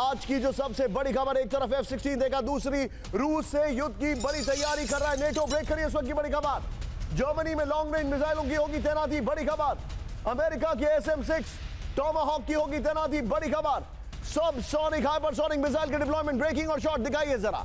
आज की जो सबसे बड़ी खबर, एक तरफ़ एफ़ सिक्सटीन देखा, दूसरी रूस से युद्ध की बड़ी तैयारी कर रहा है। नेटो ब्रेक करिए इस वक्त की बड़ी खबर। जर्मनी में लॉन्ग रेंज मिसाइलों की होगी तैनाती, बड़ी खबर। अमेरिका की एस एम सिक्स टोमाहॉक की होगी तैनाती, बड़ी खबर। सब सोनिक हाइपरसोनिक मिसाइल के डिप्लॉयमेंट ब्रेकिंग और शॉट दिखाइए जरा।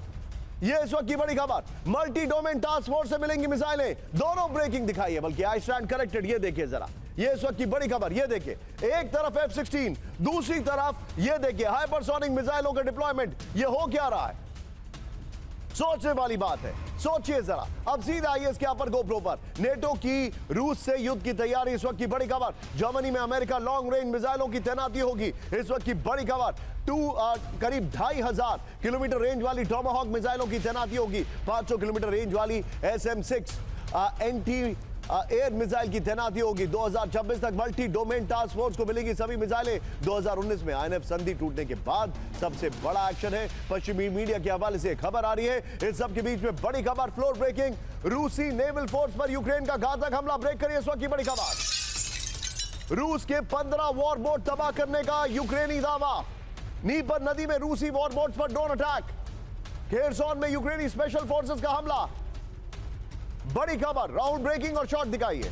ये इस वक्त की बड़ी खबर। मल्टी डोमेन टास्क फोर्स से मिलेंगी मिसाइलें। दोनों ब्रेकिंग दिखाई है, बल्कि आई स्टैंड करेक्टेड ये देखिए जरा। ये इस वक्त की बड़ी खबर, ये देखिए। एक तरफ़ एफ़ सिक्सटीन दूसरी तरफ़ ये देखिए हाइपरसोनिक मिसाइलों का डिप्लॉयमेंट ये हो क्या रहा है? सोचने वाली बात है। सोचिए जरा। अब सीधा आइए इसके अपर गोप्रो पर। नेटो की रूस से युद्ध की तैयारी, इस वक्त की बड़ी खबर। जर्मनी में अमेरिका लॉन्ग रेंज मिसाइलों की तैनाती होगी, इस वक्त की बड़ी खबर। टू करीब ढाई हज़ार किलोमीटर रेंज वाली टोमाहॉक मिसाइलों की तैनाती होगी। पाँच किलोमीटर रेंज वाली S M six anti air missile की तैनाती होगी। 2026 तक मल्टी डोमेन टास्क फोर्स को मिलेगी सभी मिसाइलें। 2019 में आईएनएफ संधि टूटने के बाद सबसे बड़ा एक्शन है। पश्चिमी मीडिया के हवाले से खबर आ रही है। इस सब के बीच में बड़ी खबर, फ्लोर ब्रेकिंग। रूसी नेवल फोर्स पर यूक्रेन का घातक हमला। ब्रेक करिए इस वक्त की बड़ी खबर। रूस के 15 वॉर बोट तबाह करने का यूक्रेनी दावा। नीपर नदी में रूसी वॉर बोट्स पर ड्रोन अटैक। खेरसोन में यूक्रेनी स्पेशल फोर्सेस का हमला। बड़ी खबर, राउंड ब्रेकिंग और शॉट दिखाइए।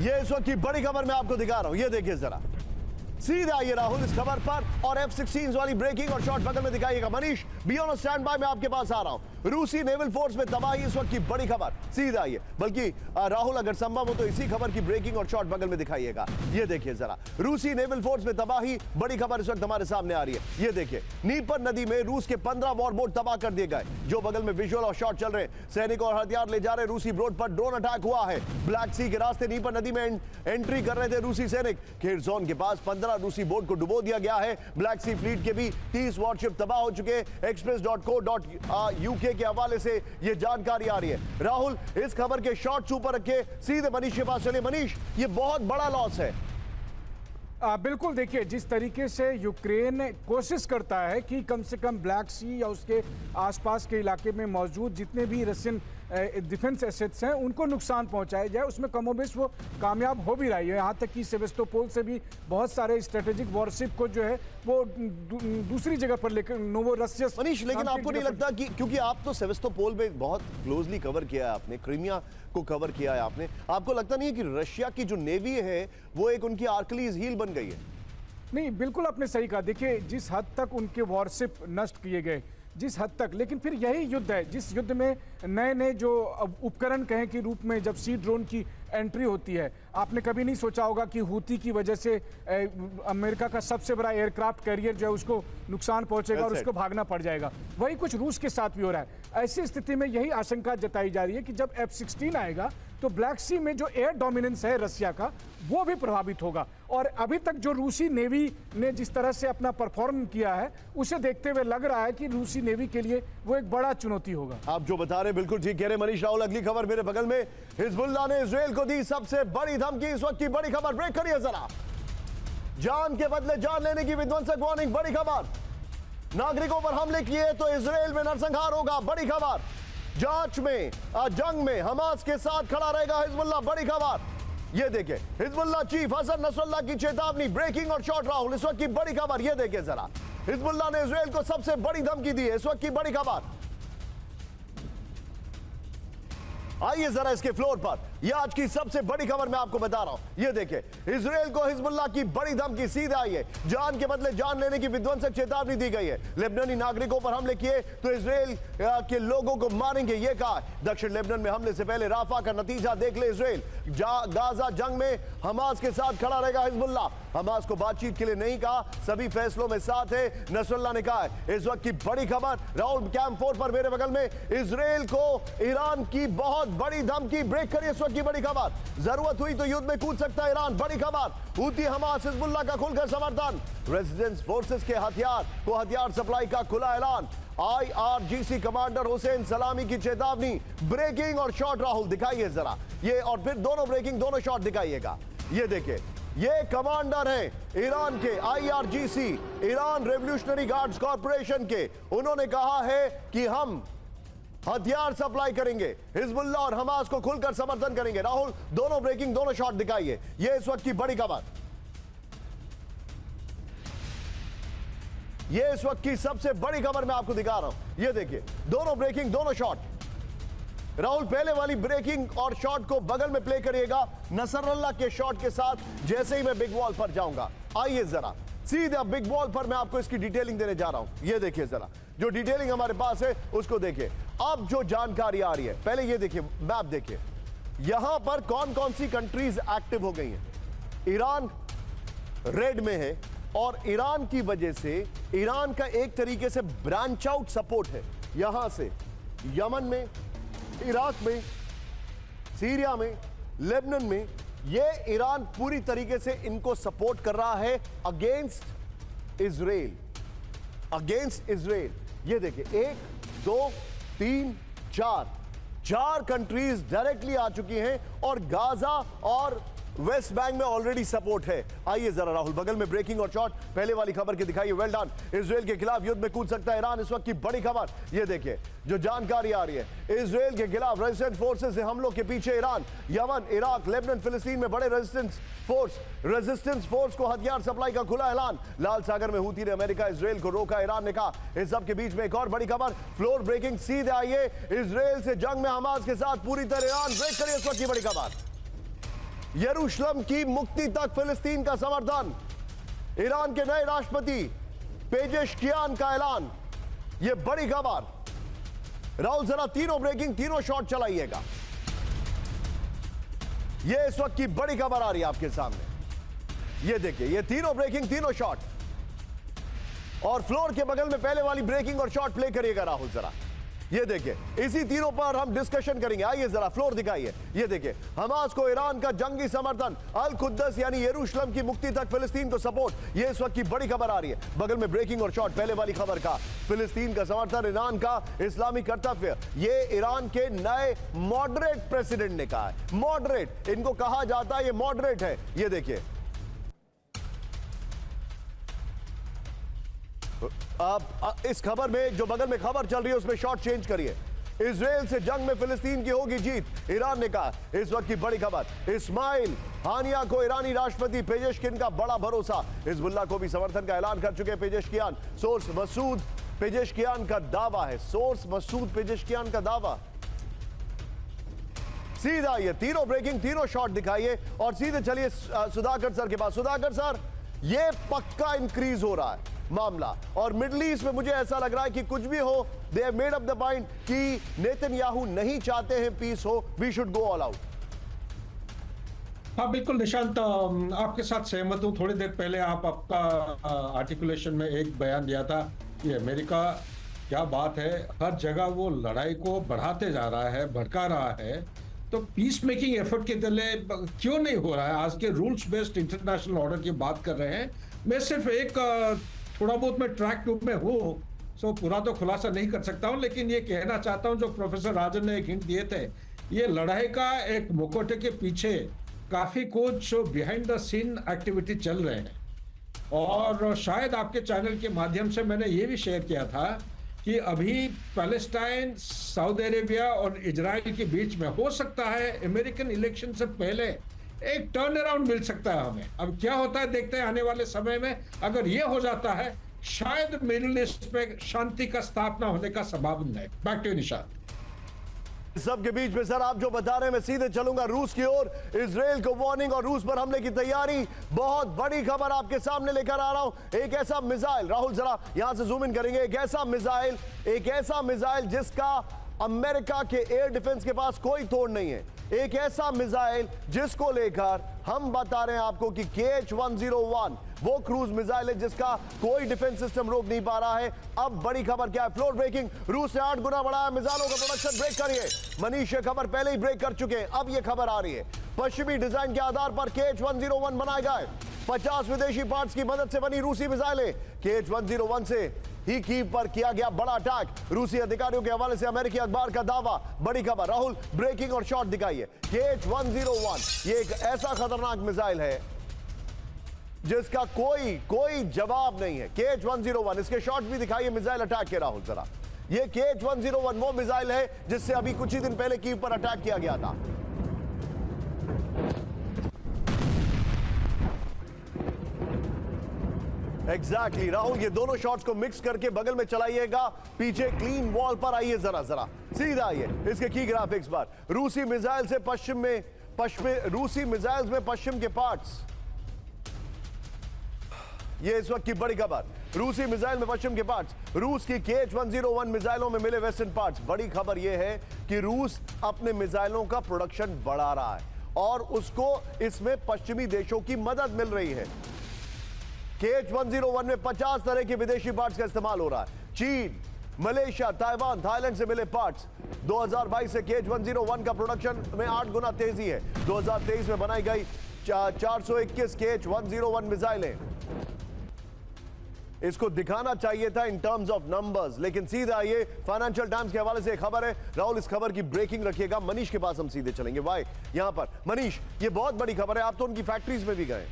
ये इस वक्त की बड़ी खबर मैं आपको दिखा रहा हूँ। ये देखिए जरा। सीधा आइए राहुल इस खबर पर और एफ़ सिक्सटीन वाली ब्रेकिंग और शॉट बगल में दिखाइएगा। Manish be on standby मैं आपके पास आ रहा हूँ। रूसी नेवल फोर्स में तबाही इस वक्त की बड़ी खबर। सीधा आइए, बल्कि राहुल, अगर संभव हो तो इसी खबर की ब्रेकिंग और शॉर्ट बगल में दिखाइएगा। ये देखिए जरा, रूसी नेवल फोर्स में तबाही, बड़ी खबर इस वक्त हमारे सामने आ रही है। ये देखिए, नीपर नदी में रूस के पंद्रह वॉरबोट तबाह कर दिए गए, जो बगल में विजुअल और शॉट चल रहे सैनिक और हथियार ले जा रहे रूसी ब्रोड पर ड्रोन अटैक हुआ है। ब्लैक सी के रास्ते नीपर नदी में एंट्री कर रहे थे रूसी सैनिक। खेर जोन के पास पंद्रह रूसी बोट को डुबो दिया गया है। ब्लैक सी फ्लीट के भी तीस वॉरशिप तबाह हो चुके express dot co dot UK के हवाले से ये जानकारी आ रही है। राहुल इस खबर के शॉर्ट सुपर रखे सीधे मनीष के पास चले मनीष ये बहुत बड़ा लॉस है। आ, बिल्कुल देखिए जिस तरीके से यूक्रेन कोशिश करता है कि कम से कम ब्लैक सी या उसके आसपास के इलाके में मौजूद जितने भी रशियन डिफेंस एसेट्स हैं उनको नुकसान पहुँचाया जाए उसमें कमोबेश वो कामयाब हो भी रही है। यहाँ तक कि सेवेस्टोपोल से भी बहुत सारे स्ट्रेटेजिक वॉरशिप को जो है वो दूसरी जगह पर लेकर नोवो रशिया मनीष लेकिन आपको नहीं लगता कि क्योंकि आप तो सेवेस्टोपोल में बहुत क्लोजली कवर किया है आपने क्रीमिया को कवर किया है आपने आपको लगता नहीं है कि रशिया की जो नेवी है वो एक उनकी आर्कलीज हील बन गई है? नहीं बिल्कुल आपने सही कहा। देखिए जिस हद तक उनके वॉरशिप नष्ट किए गए जिस हद तक। लेकिन फिर यही युद्ध है जिस युद्ध में नए नए जो उपकरण कहें कि रूप में जब सी ड्रोन की एंट्री होती है आपने कभी नहीं सोचा होगा कि हूती की वजह से अमेरिका का सबसे बड़ा एयरक्राफ्ट कैरियर जो है उसको नुकसान पहुंचेगा और उसको भागना पड़ जाएगा। वही कुछ रूस के साथ भी हो रहा है। ऐसी स्थिति में यही आशंका जताई जा रही है कि जब एफ़ सिक्सटीन आएगा तो ब्लैक सी में जो एयर डोमिनेंस है रसिया का, वो भी प्रभावित होगा। और अभी तक जो रूसी नेवी ने जिस तरह से अपना परफॉर्म किया है, उसे देखते हुए लग रहा है कि रूसी नेवी के लिए वो एक बड़ा चुनौती होगा। आप जो बता रहे बिल्कुल ठीक कह रहे मनीष राहुल अगली खबर मेरे बगल में। हिजबुल्ला ने इसराइल को दी सबसे बड़ी धमकी। इस वक्त की बड़ी खबर, ब्रेक करिए जरा। जान के बदले जान लेने की विध्वंसक वार्निंग, बड़ी खबर। नागरिकों पर हमले किए तो इसराइल में नरसंहार होगा, बड़ी खबर। जाँच में जंग में हमास के साथ खड़ा रहेगा हिजबुल्ला, बड़ी खबर। ये देखे हिजबुल्ला चीफ हसन नसरुल्ला की चेतावनी ब्रेकिंग और शॉर्ट राहुल, इस वक्त की बड़ी खबर, ये देखे जरा। हिजबुल्ला ने इसराइल को सबसे बड़ी धमकी दी है, इस वक्त की बड़ी खबर। आइए जरा इसके फ्लोर पर। यह आज की सबसे बड़ी खबर मैं आपको बता रहा हूँ। ये देखे इसराइल को हिजबुल्ला की बड़ी धमकी सीधे आई है। जान के बदले जान लेने की विध्वंसक चेतावनी दी गई है। लेबनानी नागरिकों पर हमले किए तो इसराइल के लोगों को मारेंगे, ये कहा दक्षिण लेबनान में हमले से पहले राफा का नतीजा देख ले इसराइल गाजा जंग में हमास के साथ खड़ा रहेगा हिजबुल्ला हमास को बातचीत के लिए नहीं कहा, सभी फैसलों में साथ है नसरुल्ला ने कहा इस वक्त की बड़ी खबर राहुल कैंप फोर पर मेरे बगल में इसराइल को ईरान की बहुत बड़ी धमकी, ब्रेक करिए की बड़ी खबर। ज़रूरत हुई तो युद्ध में कूद सकता है ईरान। बड़ी खबर। हूती हमास हिजबुल्ला का खुलकर समर्थन रेजिडेंस फोर्सेस के हथियार को हथियार सप्लाई का खुला ऐलान। आईआरजीसी कमांडर हुसैन सलामी की चेतावनी। ब्रेकिंग और शॉट राहुल, दिखाइए जरा। ये और फिर दोनों ब्रेकिंग दोनों शॉट दिखाइएगा। ये देखिए, ये कमांडर हैं ईरान के IRGC Iran revolutionary guards corporation के। उन्होंने कहा है कि हम हथियार सप्लाई करेंगे। हिजबुल्ला और हमास को खुलकर समर्थन करेंगे। राहुल, दोनों ब्रेकिंग दोनों शॉट दिखाइए। ये इस वक्त की बड़ी खबर। ये इस वक्त की सबसे बड़ी खबर मैं आपको दिखा रहा हूँ। ये देखिए, दोनों ब्रेकिंग दोनों शॉट राहुल, पहले वाली ब्रेकिंग और शॉट को बगल में प्ले करिएगा। नसरल्ला के शॉट के साथ, जैसे ही मैं बिग बॉल पर जाऊँगा। आइए जरा, सीधा बिग बॉल पर मैं आपको इसकी डिटेलिंग देने जा रहा हूँ। ये देखिए जरा जो डिटेलिंग हमारे पास है, उसको देखिए। अब जो जानकारी आ रही है, पहले ये देखिए मैप देखिए। यहाँ पर कौन कौन सी कंट्रीज़ एक्टिव हो गई हैं? ईरान रेड में है और ईरान की वजह से ईरान का एक तरीके से ब्रांच आउट सपोर्ट है। यहाँ से यमन में, इराक में, सीरिया में, लेबनन में, ये ईरान पूरी तरीके से इनको सपोर्ट कर रहा है अगेंस्ट इजराइल अगेंस्ट इसराइल ये देखिए, एक, दो, तीन, चार। चार कंट्रीज़ डायरेक्टली आ चुकी हैं और गाजा और वेस्ट बैंक में ऑलरेडी सपोर्ट है। आइए जरा राहुल, बगल में ब्रेकिंग और शॉट पहले वाली खबर की दिखाइए। वेल डन इसराइल के खिलाफ युद्ध में कूद सकता है ईरान, इस वक्त की बड़ी खबर। ये देखिए, जो जानकारी आ रही है इसराइल के खिलाफ रेजिस्टेंस फोर्सेस हमलों के पीछे ईरान, यमन, इराक, लेबनन, फिलिस्तीन में बड़े रेजिस्टेंस फोर्स रेजिस्टेंस फोर्स को हथियार सप्लाई का खुला ऐलान। लाल सागर में हुती ने अमेरिका इसराइल को रोका, ईरान ने कहा। इस सब के बीच में एक और बड़ी खबर फ्लोर ब्रेकिंग सीधे आइए। इसराइल से जंग में हमास के साथ पूरी तरह ईरान ब्रेक करिए, इस वक्त की बड़ी खबर। यरूशलेम की मुक्ति तक फिलिस्तीन का समर्थन। ईरान के नए राष्ट्रपति पेजेशकियान का ऐलान। यह बड़ी खबर। राहुल, जरा तीनों ब्रेकिंग तीनों शॉट चलाइएगा। यह इस वक्त की बड़ी खबर आ रही है आपके सामने। यह देखिए यह तीनों ब्रेकिंग तीनों शॉट और फ्लोर के बगल में पहले वाली ब्रेकिंग और शॉट प्ले करिएगा राहुल, जरा। ये देखिए, इसी तीनों पर हम डिस्कशन करेंगे। आइए जरा फ्लोर दिखाइए। ये देखिए, हमास को ईरान का जंगी समर्थन अल खुद्दस यानी यरूशलेम की मुक्ति तक फिलिस्तीन को सपोर्ट ये इस वक्त की बड़ी खबर आ रही है। बगल में ब्रेकिंग और शॉट पहले वाली खबर का, फिलिस्तीन का समर्थन, ईरान का इस्लामी कर्तव्य। ये ईरान के नए मॉडरेट प्रेसिडेंट ने कहा है। मॉडरेट इनको कहा जाता है ये मॉडरेट है। ये देखिए आप इस खबर में, जो बगल में खबर चल रही है, उसमें शॉर्ट चेंज करिए। इसराइल से जंग में फिलिस्तीन की होगी जीत, ईरान ने कहा। इस वक्त की बड़ी खबर, इस्माइल हानिया को ईरानी राष्ट्रपति पेजेशकिन का बड़ा भरोसा। हिजबुल्ला को भी समर्थन का ऐलान कर चुके पेजेशकियान। सोर्स मसूद पेजेशकियान का दावा है। सोर्स मसूद पेजेशकियान का दावा। सीधा ये, तीनों ब्रेकिंग तीनों शॉट दिखाइए और सीधे चलिए सुधाकर सर के पास। सुधाकर सर, ये पक्का इंक्रीज हो रहा है। मामला। और मिडल ईस्ट में मुझे ऐसा लग रहा है कि कुछ भी हो they made up the point कि नेतन याहू नहीं चाहते हैं पीस हो we should go all out हाँ बिल्कुल निशांत आपके साथ सहमत हूँ। थोड़ी देर पहले आप आपका आर्टिकुलेशन में एक बयान दिया था कि अमेरिका, क्या बात है, हर जगह वो लड़ाई को बढ़ाते जा रहा है, भड़का रहा है। तो पीस मेकिंग एफर्ट के तले क्यों नहीं हो रहा है? आज के रूल्स बेस्ड इंटरनेशनल ऑर्डर की बात कर रहे हैं। मैं सिर्फ़ एक थोड़ा बहुत मैं ट्रैक टूब में हूँ सो पूरा तो खुलासा नहीं कर सकता हूँ, लेकिन ये कहना चाहता हूँ, जो प्रोफेसर राजन ने एक हिंट दिए थे, ये लड़ाई का एक मुखोटे के पीछे काफ़ी कुछ बिहाइंड द सीन एक्टिविटी चल रहे हैं। और शायद आपके चैनल के माध्यम से मैंने ये भी शेयर किया था कि अभी पैलेस्टाइन सऊदी अरेबिया और इजराइल के बीच में हो सकता है अमेरिकन इलेक्शन से पहले एक टर्न अराउंड मिल सकता है हमें। अब क्या होता है देखते हैं आने वाले समय में, अगर ये हो जाता है, शायद मिडिल ईस्ट में शांति का स्थापना होने का संभावना है बैक टू निशान सबके बीच में सर, आप जो बता रहे हैं, मैं सीधे चलूँगा रूस की ओर। इसराइल को वार्निंग और रूस पर हमले की तैयारी। बहुत बड़ी खबर आपके सामने लेकर आ रहा हूँ। एक ऐसा मिसाइल, राहुल, जरा यहाँ से जूम इन करेंगे। एक ऐसा मिसाइल, एक ऐसा मिसाइल जिसका अमेरिका के एयर डिफेंस के पास कोई तोड़ नहीं है। एक ऐसा मिसाइल जिसको लेकर हम बता रहे हैं आपको कि K H one zero one वो क्रूज मिसाइल है जिसका कोई डिफेंस सिस्टम रोक नहीं पा रहा है। अब बड़ी खबर क्या है? फ्लोर ब्रेकिंग रूस ने आठ गुना बढ़ाया, मिसाइलों का प्रोडक्शन ब्रेक करिए। मनीष, ये खबर पहले ही ब्रेक कर चुके हैं, अब ये खबर आ रही है। पश्चिमी डिज़ाइन के आधार पर के एच वन ज़ीरो वन बनाए गए पचास विदेशी पार्ट्स की मदद से बनी रूसी मिसाइलें। के एच वन ज़ीरो वन से ही कीव पर किया गया बड़ा अटैक। रूसी अधिकारियों के हवाले से अमेरिकी अखबार का दावा। बड़ी खबर, राहुल, ब्रेकिंग और शॉट दिखाइए। के एच वन ज़ीरो वन ये एक ऐसा खतरनाक मिसाइल है, जिसका कोई कोई जवाब नहीं है। K H one zero one इसके शॉट्स भी दिखाइए मिसाइल अटैक के, राहुल, जरा। ये K H one zero one वो मिसाइल है, जिससे अभी कुछ ही दिन पहले कीव पर अटैक किया गया था। एग्जैक्टली exactly, राहुल ये दोनों शॉट्स को मिक्स करके बगल में चलाइएगा। पीछे क्लीन वॉल पर आइए जरा जरा। सीधा आइए। इसके की ग्राफिक्स पर रूसी मिसाइल से पश्चिम में पश्चिम रूसी मिसाइल्स में पश्चिम के पार्ट्स ये इस वक्त की बड़ी खबर। रूसी मिसाइल में पश्चिम के पार्ट्स रूस की के एच मिसाइलों में मिले वेस्टर्न पार्ट्स बड़ी खबर यह है कि रूस अपने मिसाइलों का प्रोडक्शन बढ़ा रहा है और उसको इसमें पश्चिमी देशों की मदद मिल रही है। K H one zero one में 50 तरह के विदेशी पार्ट्स का इस्तेमाल हो रहा है। चीन, मलेशिया, ताइवान, थाईलैंड से मिले पार्ट्स 2022 से K H one zero one का प्रोडक्शन में आठ गुना तेज़ी है। 2023 में बनाई गई चार सौ इक्कीस के एच वन ज़ीरो वन मिसाइलें। इसको दिखाना चाहिए था इन टर्म्स ऑफ़ नंबर्स लेकिन सीधा ये फाइनेंशियल टाइम्स के हवाले से खबर है। राहुल, इस खबर की ब्रेकिंग रखिएगा। मनीष के पास हम सीधे चलेंगे। वाई यहाँ पर। मनीष, ये बहुत बड़ी खबर है। आप तो उनकी फैक्ट्रीज में भी गए।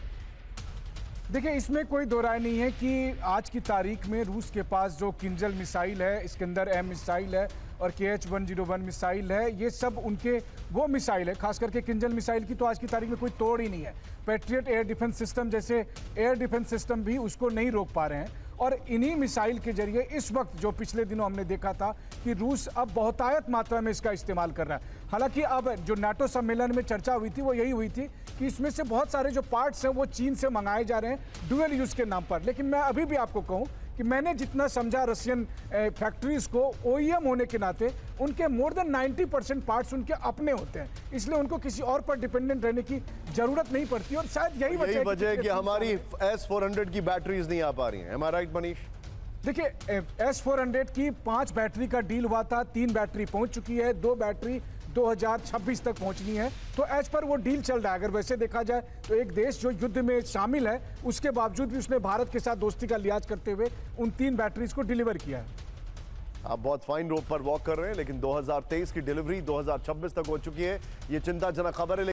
देखिए, इसमें कोई दो राय नहीं है कि आज की तारीख में रूस के पास जो किंजल मिसाइल है, इसके अंदर एम मिसाइल है और K H one zero one missile है, ये सब उनके वो मिसाइल है। खास करके किंजल मिसाइल की तो आज की तारीख में कोई तोड़ ही नहीं है। पेट्रियट एयर डिफेंस सिस्टम जैसे एयर डिफेंस सिस्टम भी उसको नहीं रोक पा रहे हैं। और इन्हीं मिसाइल के ज़रिए इस वक्त जो पिछले दिनों हमने देखा था कि रूस अब बहुतायत मात्रा में इसका इस्तेमाल कर रहा है। हालाँकि अब जो नाटो सम्मेलन में चर्चा हुई थी, वो यही हुई थी कि इसमें से बहुत सारे जो पार्ट्स हैं, वो चीन से मंगाए जा रहे हैं, डुअल यूज़ के नाम पर। लेकिन मैं अभी भी आपको कहूँ कि मैंने जितना समझा रशियन फैक्ट्रीज को ओईएम होने के नाते उनके मोर देन 90 परसेंट पार्ट्स उनके अपने होते हैं। इसलिए उनको किसी और पर डिपेंडेंट रहने की ज़रूरत नहीं पड़ती और शायद यही वजह है कि हमारी एस फोर की बैटरीज नहीं आ पा रही हैं। राइट मनीष देखिए एस फोर की पाँच बैटरी का डील हुआ था तीन बैटरी पहुँच चुकी है दो बैटरी 2026 तक पहुंचनी है। तो एज पर वो डील चल रहा है, अगर वैसे देखा जाए तो एक देश जो युद्ध में शामिल है, उसके बावजूद भी उसने भारत के साथ दोस्ती का लिहाज करते हुए उन तीन बैटरीज को डिलीवर किया है। आप बहुत फाइन रोप पर वॉक कर रहे हैं, लेकिन 2023 की डिलीवरी 2026 तक हो चुकी है। ये चिंताजनक खबर है